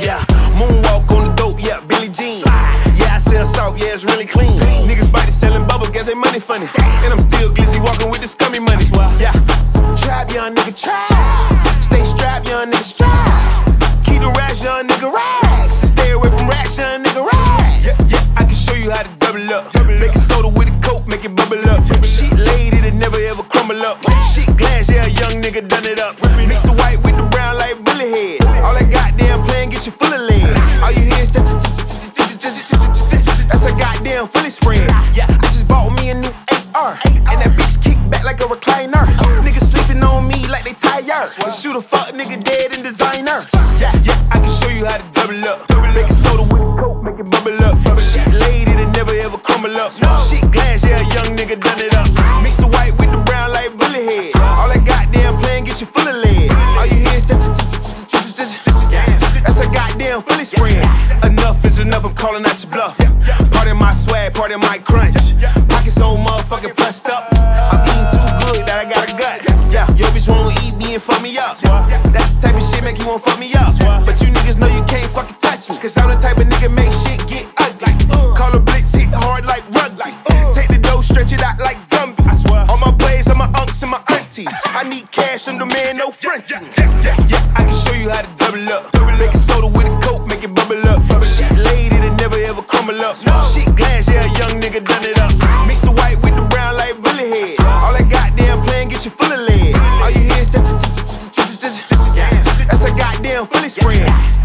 Yeah, moonwalk on the dope, yeah, Jean. Yeah, I sell soft, yeah, it's really clean. Niggas body selling bubble, guess they money funny. And I'm still glizzy walking with the scummy money. Yeah, trap, young nigga, trap. Stay strapped, young nigga, strap. Keep the racks, young nigga, racks. Stay away from racks, young nigga, racks. Yeah, yeah, I can show you how to double up. Make it soda with a coke, make it bubble up. Sheet lady that never ever crumble up. Glass, yeah, young nigga done it up. Mix the white with the brown like bullet head. All that goddamn playing get you full of lead. All you hear is that's a goddamn fully spread. Yeah, I just bought me a new AR. And that bitch kick back like a recliner. Niggas sleeping on me like they tired. Shoot a fuck nigga dead in designer. Fully spread. Enough is enough, I'm calling out your bluff. Part of my swag, part of my crunch. Pockets so motherfucking pressed up. I'm eating too good that I got a gut. Yo bitch won't eat me and fuck me up. That's the type of shit make you won't fuck me up. But you niggas know you can't fucking touch me. Cause I'm the type of nigga make shit get ugly. Call a blitz, hit hard like rugby. Take the dough, stretch it out like Gumby. All my plays are my unks and my aunties. I need cash on demand, no French. Yeah, yeah, yeah, I can show you how to double up. Make it soda with a coke, get you full of lead. All you hear is that's a goddamn Philly spread.